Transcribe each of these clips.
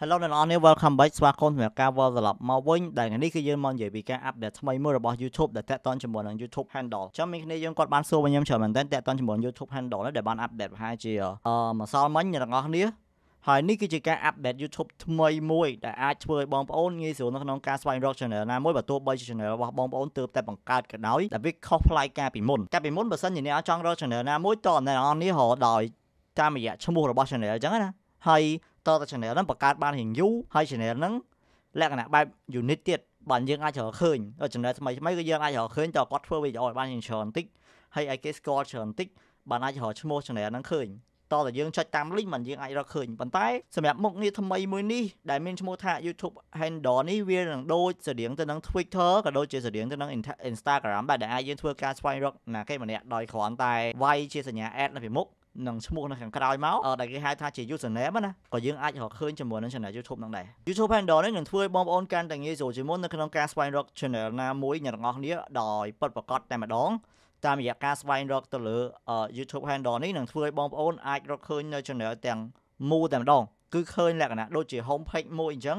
Hello អ្នកនរអរ welcome back ស្វាគមន៍សម្រាប់ការវិលត្រឡប់មកវិញដែលថ្ងៃនេះគឺយើងមកនិយាយពីការ update ថ្មីមួយរបស់ YouTube ដែលតាក់ទងជាមួយនឹង YouTube handle ចាំមានគ្នាយើងគាត់បានសួរខ្ញុំច្រើនមែនទែនតាក់ទងជាមួយ YouTube handle នេះដែលបាន update ប្រហែលជាអឺម្សិលមិញអ្នកទាំងអស់គ្នាហើយនេះគឺជាការ update YouTube ថ្មីមួយដែលអាចធ្វើឲ្យបងប្អូនងាយស្រួលនៅក្នុងការស្វែងរក channel ណាមួយបើទោះបីជា channel របស់បងប្អូនទើបតែបង្កើតក៏ដោយដែលវាខុសប្លែកកាលពីមុនកាលពីមុនបើសិនជាអ្នកចង់រក channel ណាមួយតើអ្នកទាំងអស់គ្នារកដោយតាមរយៈឈ្មោះរបស់ channel អញ្ចឹងណាហើយ តទៅ channel ហ្នឹងបង្កើតបានរៀងយូរហើយ channel ហ្នឹងលក្ខណៈបែប unit ទៀតបាទយើងអាចរកឃើញ channel ថ្មីថ្មីគឺយើងអាចរកឃើញតើគាត់ធ្វើវីដេអូឲ្យបានច្រើនបន្តិចហើយឲ្យគេស្គាល់ច្រើនបន្តិចបានអាចរកឈ្មោះ channel ហ្នឹងឃើញតតែយើងចុចតាម link មិនយើងអាចរកឃើញប៉ុន្តែសម្រាប់មុខងារថ្មីមួយនេះដែលមានឈ្មោះថា YouTube Handle នេះវានឹងដូចស្រដៀងទៅនឹង Twitter ក៏ដូចជាស្រដៀងទៅនឹង Instagram ដែរដែលអាចយើងធ្វើការស្វែងរកណាគេម្នាក់ដោយគ្រាន់តែវាយជាសញ្ញា ad នៅពីមុខ នឹងឈ្មោះនៅខាងក្រោយមកដែលគេហៅថាជា username ណាក៏យើងអាចរកឃើញជាមួយនឹង channel YouTube ហ្នឹងដែរ YouTube Handle នេះនឹងធ្វើឲ្យបងប្អូនកាន់តែងាយស្រួលជាងមុននៅក្នុងការស្វែងរក channel ណាមួយអ្នកទាំងអស់គ្នាដោយពិតប្រាកដតែម្ដងតាមរយៈការស្វែងរកទៅលើ YouTube Handle នេះនឹងធ្វើឲ្យបងប្អូនអាចរកឃើញនៅ channel ទាំងមូលតែម្ដងគឺឃើញលក្ខណៈដូចជា home page មួយអញ្ចឹង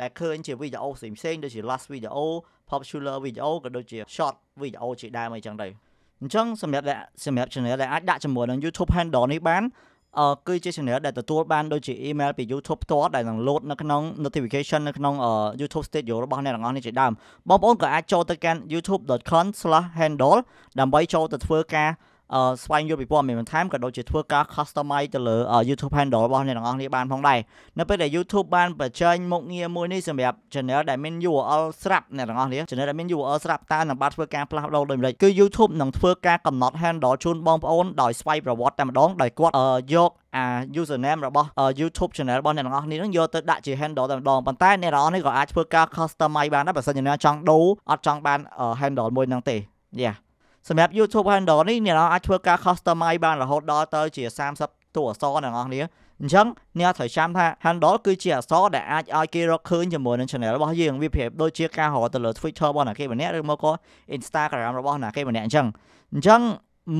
ដែលឃើញជាវីដេអូផ្សេងផ្សេងដូចជា last video popular video ក៏ដូចជា short video ជាដើមអីចឹងទៅ អញ្ចឹងសម្រាប់សម្រាប់ channel ដែលអាចដាក់ជាមួយនឹង YouTube handle នេះបានអឺគឺជា channel ដែលទទួលបានដូចជា email ពី YouTube ផ្ទាល់ដែលនឹង load នៅក្នុង notification នៅក្នុង YouTube Studio របស់អ្នកទាំងអស់នេះជាដើមបងប្អូនក៏អាចចូលទៅកាន់ youtube.com/handle ដើម្បីចូលទៅធ្វើការ ស្វែងយល់ពីព័ត៌មានបន្ថែមក៏ដូចជាធ្វើការ customize ទៅលើ YouTube handle របស់អ្នកទាំងអស់គ្នាបានផងដែរនៅពេលដែល YouTube បានបញ្ចេញមុខងារមួយនេះសម្រាប់ channel ដែលមាន URL ស្រាប់អ្នកទាំងអស់គ្នា channel ដែលមាន URL ស្រាប់តើនឹងបានធ្វើការផ្លាស់ប្ដូរដូចម្ដេចគឺ YouTube នឹងធ្វើការកំណត់ handle ជូនបងប្អូនដោយស្វ័យប្រវត្តិតែម្ដងដោយគាត់យកអា username របស់ YouTube channel របស់អ្នកទាំងអស់គ្នានឹងយកទៅដាក់ជា handle តែម្ដងប៉ុន្តែអ្នកទាំងអស់នេះក៏អាចធ្វើការ customize បានដែរបើសិនជាអ្នកចង់ដូរអត់ចង់បាន handle មួយហ្នឹងទេ Yeah សម្រាប់ YouTube handle នេះអ្នកអាចធ្វើការ customize បានរហូតដល់ទៅជា30តួអក្សរអ្នកនរគ្នាអញ្ចឹងអ្នកត្រូវចាំថា handle គឺជាអក្សរដែលអាចឲ្យគេរកឃើញជាមួយនឹង channel របស់យើងវាប្រៀបដូចជាការរកទៅលើ Twitter របស់អ្នកគេម្នាក់ឬមកក៏ Instagram របស់អ្នកគេម្នាក់អញ្ចឹងអញ្ចឹង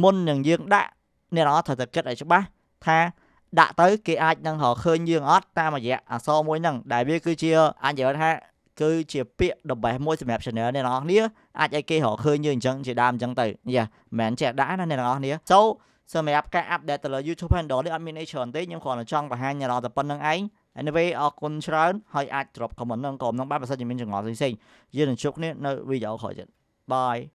មុននឹងយើងដាក់អ្នកនរត្រូវតែគិតឲ្យច្បាស់ថាដាក់ទៅគេអាចនឹងរកឃើញយើងអត់តាមរយៈអក្សរមួយហ្នឹងដែលវាគឺជាអាចនិយាយថា គឺជាពាក្យ the best មួយសម្រាប់ channel អ្នកនរគ្នាអាចឲ្យគេរកឃើញយើងអញ្ចឹងជាដើមអញ្ចឹងទៅយ៉ាមិនមែនចេះដាក់ណាអ្នកនរគ្នា so សម្រាប់ការ update ទៅលើ YouTube handle នេះអត់មានអីច្រើនទេខ្ញុំគ្រាន់តែចង់បង្ហាញអ្នកនរតែប៉ុណ្្នឹងឯង Anyway អរគុណច្រើនហើយអាច drop comment នឹងក៏មិនបានបើសិនជាមានចង្អុលផ្សេងៗយើងនឹងជួបគ្នានៅវីដេអូក្រោយទៀត Bye